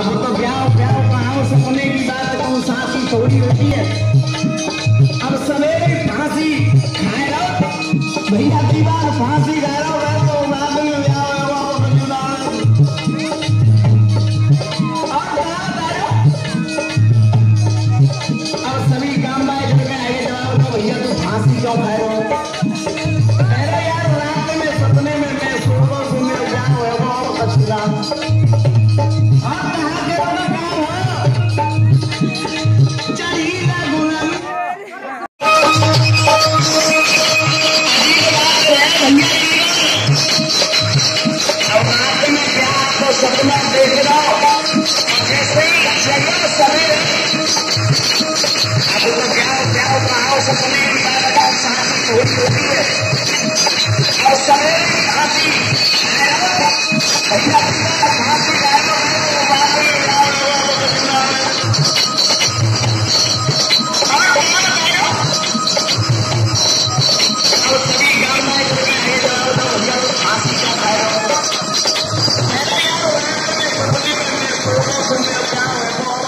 अब तो ब्याह ब्याह कहा सपने की बात कहूँ साथी थोड़ी होती है। अब सवेरे फांसी भैया दीवार फांसी तो तो सभी काम बाय भैया तू फांसी क्यों खाए सपना देख रहा हूँ जैसे जगह सवेरे अब तो प्यार प्यार कहा सपने की बात होती है और सवेरे फांसी Put your power